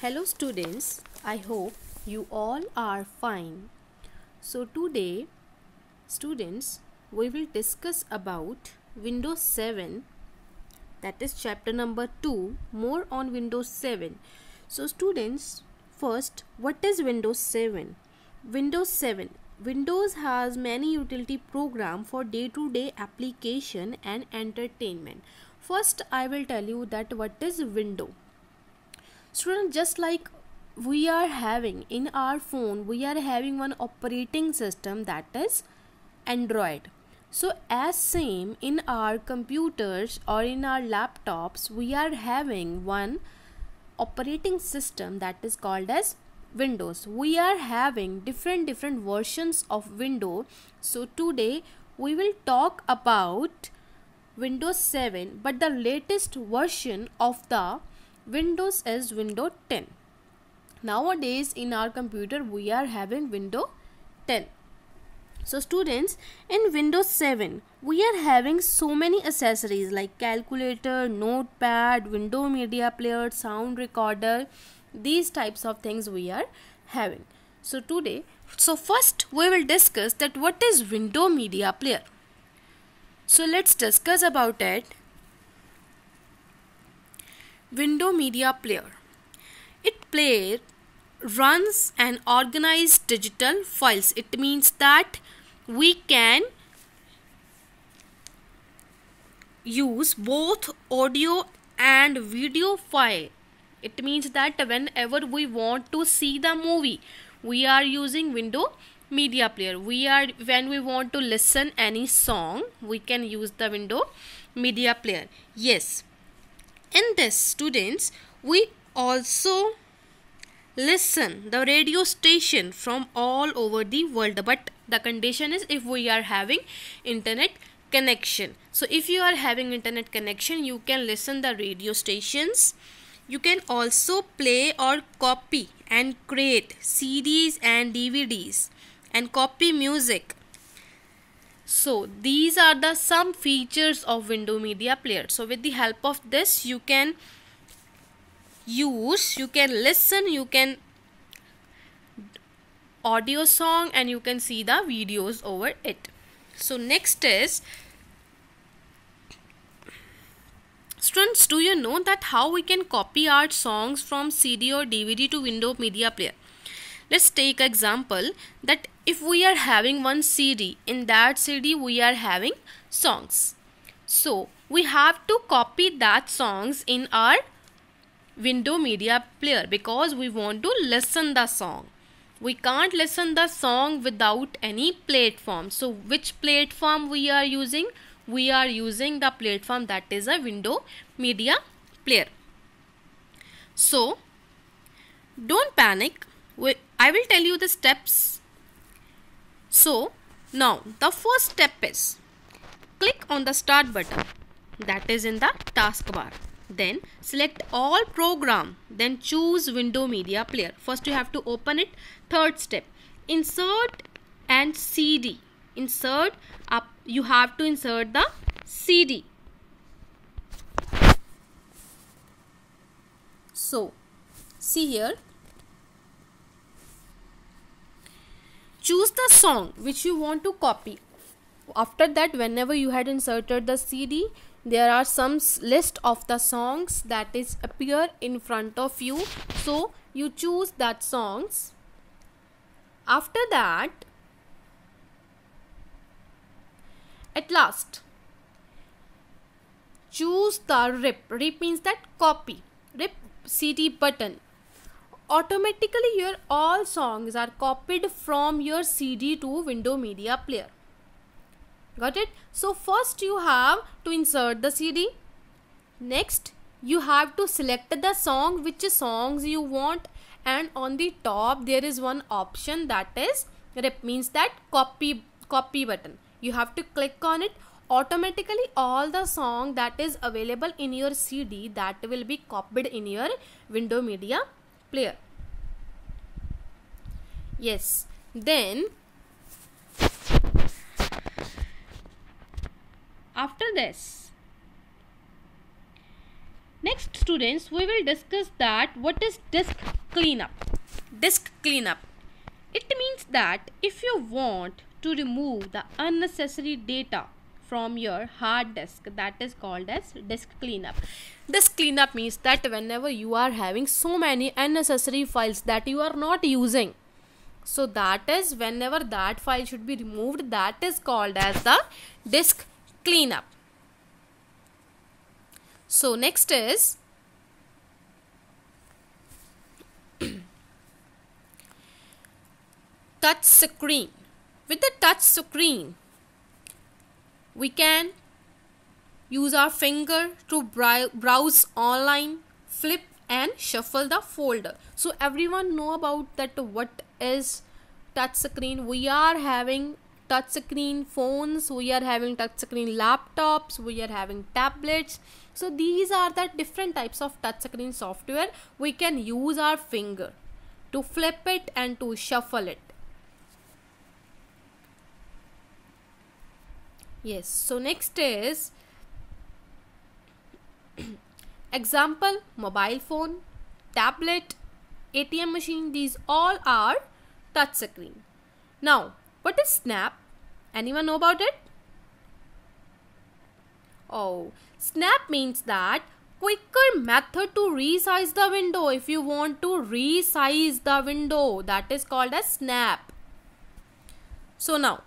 Hello students, I hope you all are fine. So today students we will discuss about Windows 7 that is chapter number 2 more on Windows 7. So students first what is Windows 7? Windows 7 Windows has many utility program for day-to-day -day application and entertainment. First I will tell you that what is window student just like we are having in our phone we are having one operating system that is android. So as same in our computers or in our laptops we are having one operating system that is called as windows. We are having different different versions of window so today we will talk about windows 7 but the latest version of the Windows is Windows 10. Nowadays in our computer we are having Windows 10. So students in Windows 7 we are having so many accessories like calculator, notepad, window media player, sound recorder these types of things we are having. So today so first we will discuss that what is window media player. So let's discuss about it window media player. It player runs and organizes digital files. It means that we can use both audio and video file. It means that whenever we want to see the movie, we are using window media player. We are when we want to listen any song, we can use the window media player. Yes in this students we also listen the radio station from all over the world. But the condition is if we are having internet connection. So if you are having internet connection you can listen the radio stations. You can also play or copy and create CDs and DVDs and copy music so these are the some features of window media player. So with the help of this you can use you can listen you can audio song and you can see the videos over it. So next is students do you know that how we can copy our songs from cd or dvd to window media player? Let's take example that if we are having one cd in that cd we are having songs. So we have to copy that songs in our window media player because we want to listen the song. We can't listen the song without any platform. So which platform we are using? We are using the platform that is a window media player. So don't panic. I will tell you the steps. So now the first step is click on the start button that is in the taskbar. Then select all program. Then choose window media player. First you have to open it. Third step insert and CD. Insert up you have to insert the CD. So see here choose the song which you want to copy. After that whenever you had inserted the cd there are some list of the songs that is appear in front of you. So you choose that songs. After that at last choose the rip. Rip means that copy. Rip cd button automatically your all songs are copied from your CD to window media player. Got it? So first you have to insert the CD. Next you have to select the song which songs you want and on the top there is one option that is rep means that copy copy button. You have to click on it automatically all the song that is available in your CD that will be copied in your window media player yes. Then after this next students we will discuss that what is disk cleanup. Disk cleanup. It means that if you want to remove the unnecessary data from your hard disk that is called as disk cleanup. Disk cleanup means that whenever you are having so many unnecessary files that you are not using so that is whenever that file should be removed that is called as the disk cleanup. So next is touch screen. With the touch screen we can use our finger to browse online flip and shuffle the folder. So everyone know about that what is touch screen. We are having touch screen phones we are having touch screen laptops we are having tablets. So these are the different types of touch screen software we can use our finger to flip it and to shuffle it yes. So next is example mobile phone tablet atm machine. These all are touch screen. Now what is snap? Anyone know about it? Oh snap means that quicker method to resize the window. If you want to resize the window that is called as snap. So now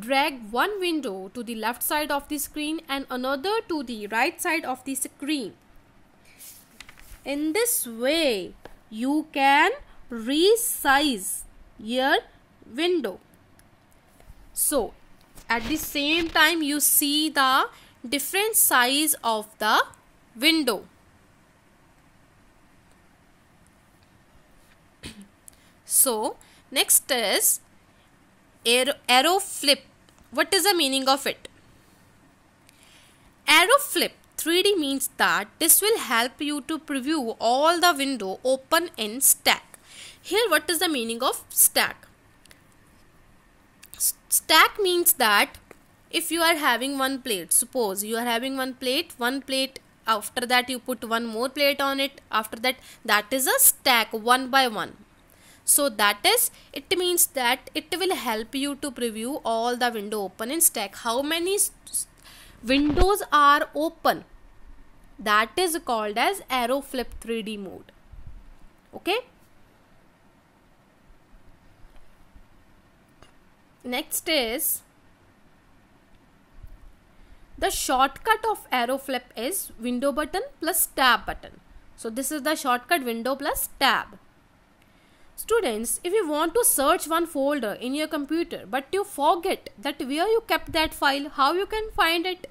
drag one window to the left side of the screen and another to the right side of the screen. In this way, you can resize your window. So, at the same time, you see the different size of the window. so, next is Aero, flip. What is the meaning of it? Aero flip 3D means that this will help you to preview all the window open in stack. Here what is the meaning of stack? Stack means that if you are having one plate, suppose you are having one plate, one plate after that you put one more plate on it, after that that is a stack one by one so that is it means that it will help you to preview all the window open in stack. How many windows are open? That is called as Aero flip 3d mode. Okay? Next is the shortcut of Aero flip is window button plus tab button. So this is the shortcut window plus tab Students, if you want to search one folder in your computer but you forget that where you kept that file, how you can find it?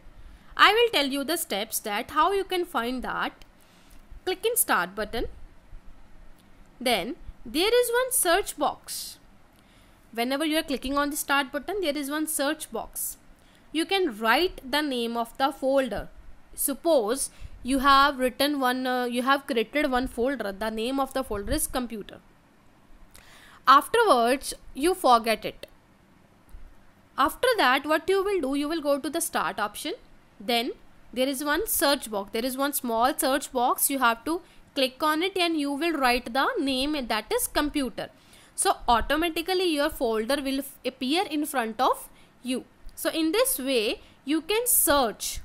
I will tell you the steps that how you can find that. Click in start button. Then there is one search box. Whenever you are clicking on the start button, there is one search box. You can write the name of the folder. Suppose you have written one, uh, you have created one folder. The name of the folder is computer afterwards you forget it. After that what you will do you will go to the start option. Then there is one search box. There is one small search box. You have to click on it and you will write the name that is computer. So automatically your folder will appear in front of you. So in this way you can search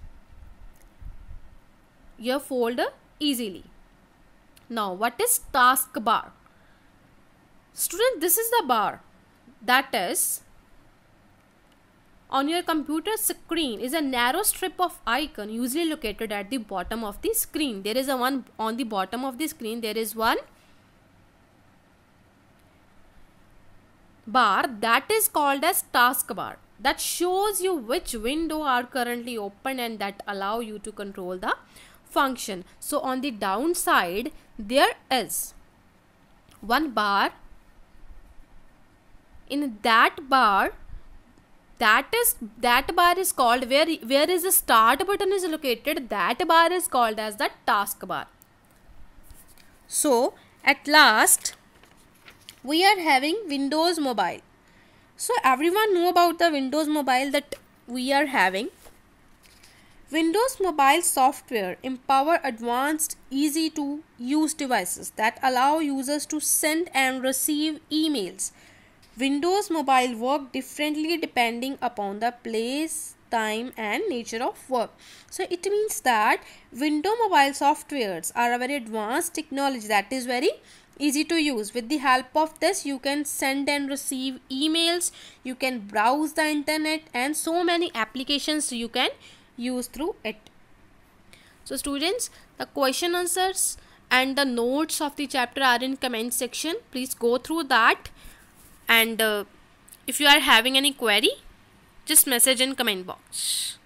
your folder easily. Now what is taskbar Student, this is the bar. That is, on your computer screen is a narrow strip of icon usually located at the bottom of the screen. There is a one on the bottom of the screen. There is one bar that is called as taskbar that shows you which window are currently open and that allow you to control the function. So on the downside there is one bar in that bar that is that bar is called where where is the start button is located that bar is called as the taskbar so at last we are having windows mobile so everyone know about the windows mobile that we are having Windows mobile software empower advanced easy to use devices that allow users to send and receive emails. Windows mobile work differently depending upon the place, time and nature of work. So it means that Windows mobile softwares are a very advanced technology that is very easy to use with the help of this you can send and receive emails you can browse the internet and so many applications you can use through it. So students, the question answers and the notes of the chapter are in comment section. Please go through that and uh, if you are having any query, just message in comment box.